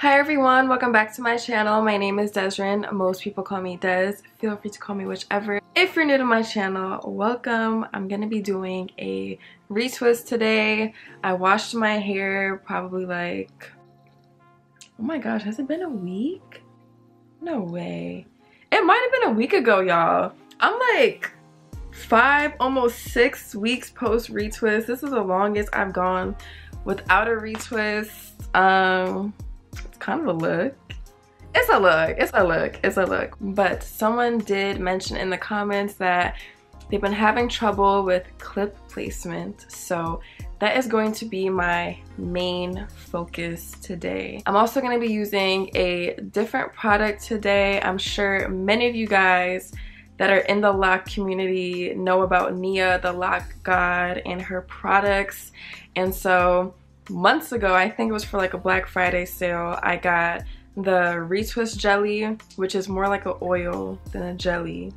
Hi everyone, welcome back to my channel. My name is Deszren. Most people call me Des. Feel free to call me whichever. If you're new to my channel, welcome. I'm going to be doing a retwist today. I washed my hair probably like, oh my gosh, has it been a week? No way. It might have been a week ago, y'all. I'm like five, almost six weeks post retwist. This is the longest I've gone without a retwist. Um, kind of a look. It's a look, it's a look, it's a look. But someone did mention in the comments that they've been having trouble with clip placement. So that is going to be my main focus today. I'm also going to be using a different product today. I'm sure many of you guys that are in the lock community know about Nia, the lock god, and her products. And so months ago, I think it was for like a Black Friday sale, I got the retwist jelly, which is more like an oil than a jelly.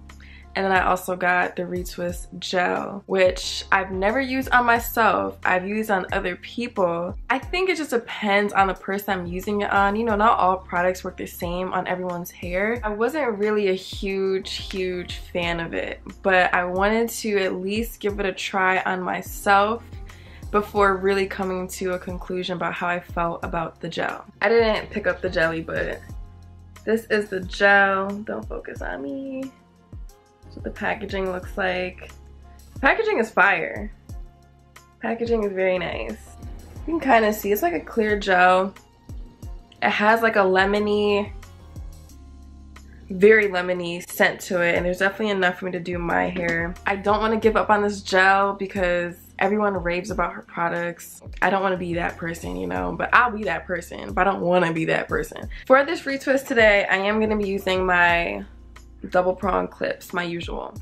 And then I also got the retwist gel, which I've never used on myself. I've used on other people. I think it just depends on the person I'm using it on. You know, not all products work the same on everyone's hair. I wasn't really a huge, huge fan of it, but I wanted to at least give it a try on myself before really coming to a conclusion about how I felt about the gel. I didn't pick up the jelly, but this is the gel. Don't focus on me. That's what the packaging looks like. Packaging is fire. Packaging is very nice. You can kind of see, it's like a clear gel. It has like a lemony, very lemony scent to it and there's definitely enough for me to do my hair. I don't want to give up on this gel because everyone raves about her products. I don't want to be that person, you know, but I'll be that person, but I don't want to be that person. For this retwist today, I am going to be using my double prong clips, my usual.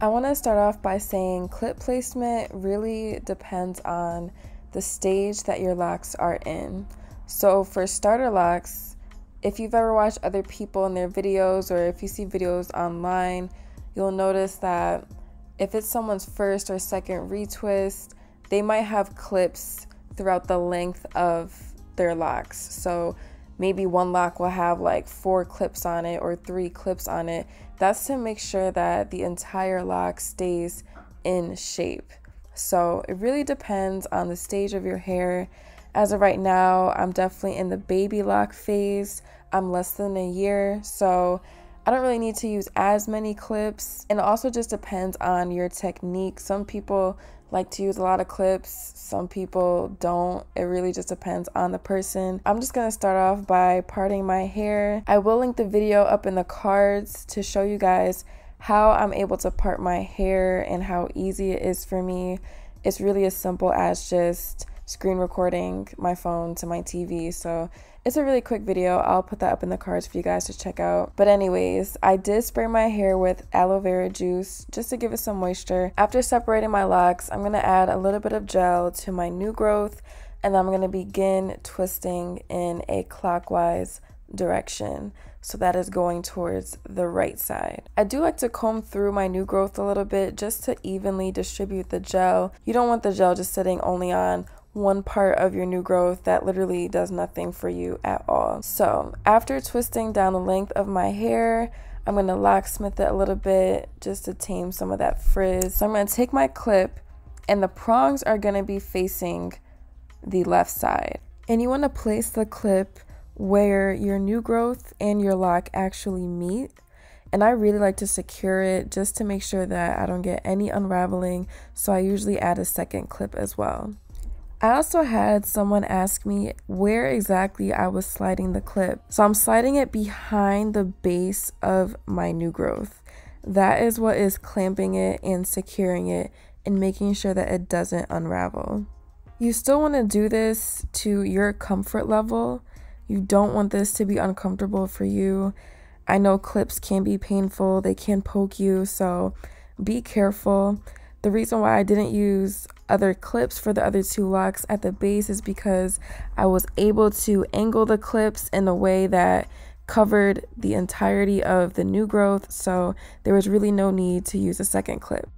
I want to start off by saying clip placement really depends on the stage that your locks are in. So for starter locks, if you've ever watched other people in their videos or if you see videos online, you'll notice that if it's someone's first or second retwist, they might have clips throughout the length of their locks. So maybe one lock will have like four clips on it or three clips on it. That's to make sure that the entire lock stays in shape. So it really depends on the stage of your hair. As of right now, I'm definitely in the baby lock phase. I'm less than a year, so I don't really need to use as many clips. And it also just depends on your technique. Some people like to use a lot of clips, some people don't. It really just depends on the person. I'm just gonna start off by parting my hair. I will link the video up in the cards to show you guys how I'm able to part my hair and how easy it is for me. It's really as simple as just screen recording my phone to my TV. So it's a really quick video. I'll put that up in the cards for you guys to check out. But anyways, I did spray my hair with aloe vera juice just to give it some moisture. After separating my locks, I'm going to add a little bit of gel to my new growth and I'm going to begin twisting in a clockwise direction. So that is going towards the right side. I do like to comb through my new growth a little bit just to evenly distribute the gel. You don't want the gel just sitting only on one part of your new growth that literally does nothing for you at all. So after twisting down the length of my hair, I'm going to locksmith it a little bit just to tame some of that frizz. So I'm going to take my clip and the prongs are going to be facing the left side. And you want to place the clip where your new growth and your lock actually meet. And I really like to secure it just to make sure that I don't get any unraveling. So I usually add a second clip as well. I also had someone ask me where exactly I was sliding the clip. So I'm sliding it behind the base of my new growth. That is what is clamping it and securing it and making sure that it doesn't unravel. You still want to do this to your comfort level. You don't want this to be uncomfortable for you. I know clips can be painful, they can poke you, so be careful. The reason why I didn't use other clips for the other two locks at the base is because I was able to angle the clips in a way that covered the entirety of the new growth, so there was really no need to use a second clip.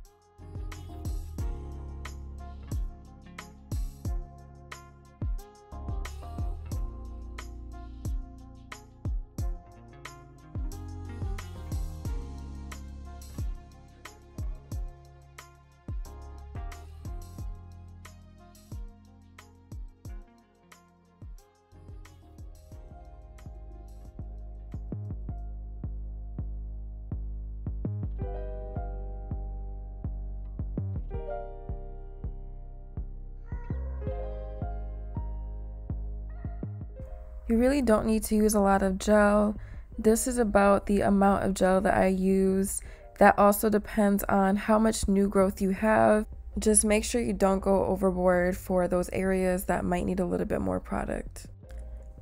You really don't need to use a lot of gel. This is about the amount of gel that I use. That also depends on how much new growth you have. Just make sure you don't go overboard for those areas that might need a little bit more product.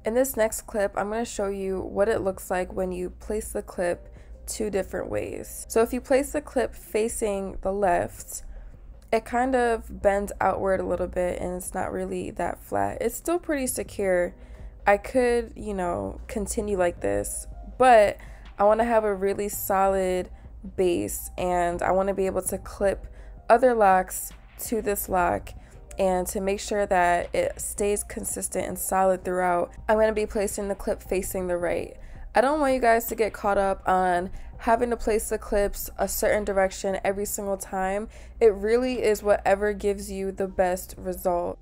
In this next clip, I'm going to show you what it looks like when you place the clip two different ways. So if you place the clip facing the left, it kind of bends outward a little bit and it's not really that flat. It's still pretty secure. I could, you know, continue like this, but I want to have a really solid base and I want to be able to clip other locks to this lock and to make sure that it stays consistent and solid throughout, I'm going to be placing the clip facing the right. I don't want you guys to get caught up on having to place the clips a certain direction every single time. It really is whatever gives you the best result.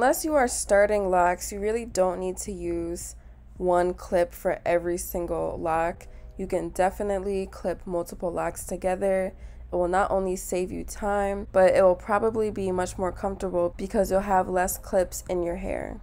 Unless you are starting locks, you really don't need to use one clip for every single lock. You can definitely clip multiple locks together. It will not only save you time, but it will probably be much more comfortable because you'll have less clips in your hair.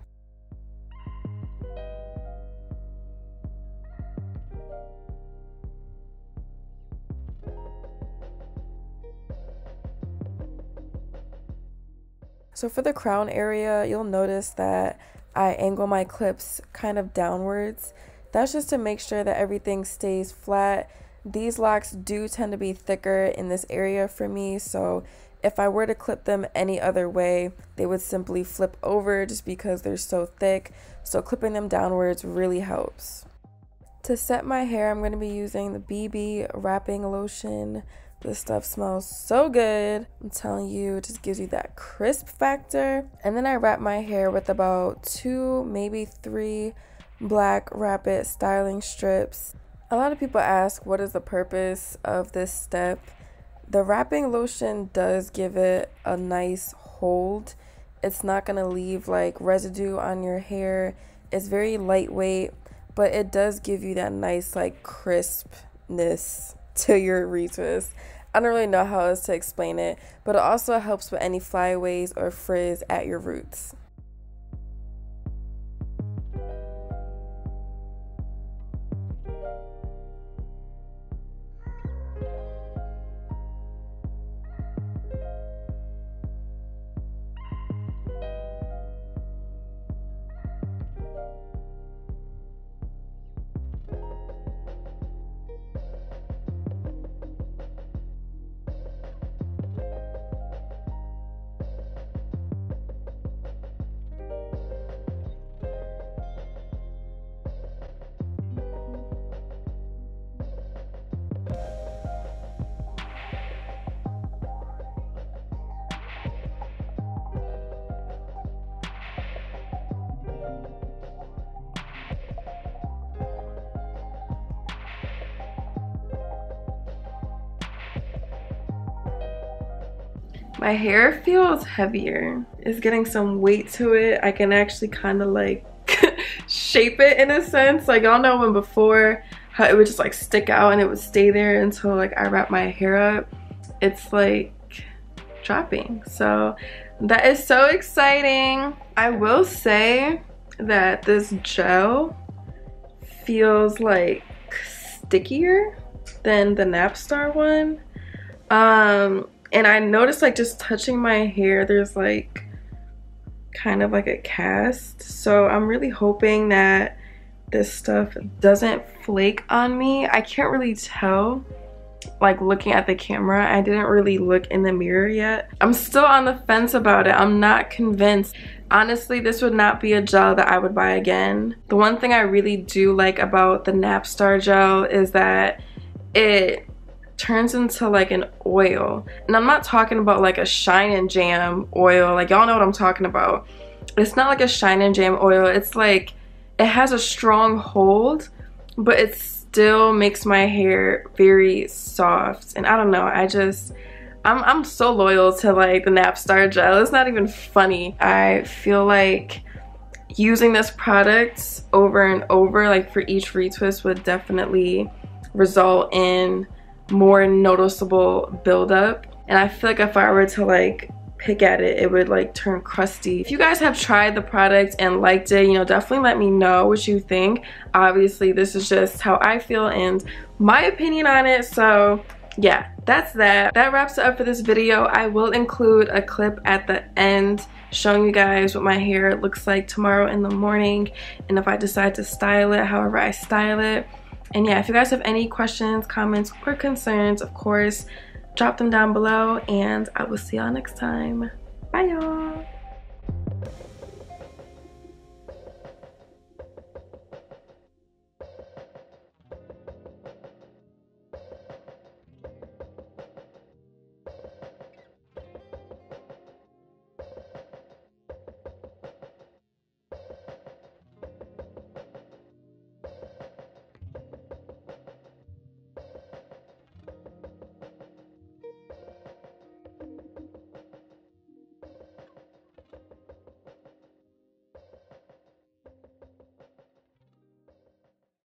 So for the crown area, you'll notice that I angle my clips kind of downwards. That's just to make sure that everything stays flat. These locks do tend to be thicker in this area for me, so if I were to clip them any other way, they would simply flip over just because they're so thick. So clipping them downwards really helps. To set my hair, I'm going to be using the BB wrapping lotion. This stuff smells so good. I'm telling you, it just gives you that crisp factor. And then I wrap my hair with about two, maybe three black Wrapp It styling strips. A lot of people ask what is the purpose of this step. The wrapping lotion does give it a nice hold. It's not going to leave like residue on your hair. It's very lightweight, but it does give you that nice like crispness to your retwist. I don't really know how else to explain it, but it also helps with any flyaways or frizz at your roots. My hair feels heavier. It's getting some weight to it. I can actually kind of like shape it in a sense. Like y'all know when before how it would just like stick out and it would stay there until like I wrap my hair up. It's like dropping. So that is so exciting. I will say that this gel feels like stickier than the Napstar one. Um, and I noticed like just touching my hair there's like kind of like a cast. So I'm really hoping that this stuff doesn't flake on me. I can't really tell like looking at the camera. I didn't really look in the mirror yet. I'm still on the fence about it. I'm not convinced. Honestly this would not be a gel that I would buy again. The one thing I really do like about the Napstar gel is that it turns into like an oil. And I'm not talking about like a Shine 'n Jam oil. Like y'all know what I'm talking about. It's not like a Shine 'n Jam oil. It's like it has a strong hold, but it still makes my hair very soft. And I don't know, I just, I'm, I'm so loyal to like the Napstar gel. It's not even funny. I feel like using this product over and over, like for each retwist would definitely result in more noticeable buildup. And I feel like if I were to like pick at it, it would like turn crusty. If you guys have tried the product and liked it, you know, definitely let me know what you think. Obviously, this is just how I feel and my opinion on it. So yeah, that's that. That wraps it up for this video. I will include a clip at the end showing you guys what my hair looks like tomorrow in the morning and if I decide to style it, however I style it. And yeah, if you guys have any questions, comments, or concerns, of course, drop them down below and I will see y'all next time. Bye y'all.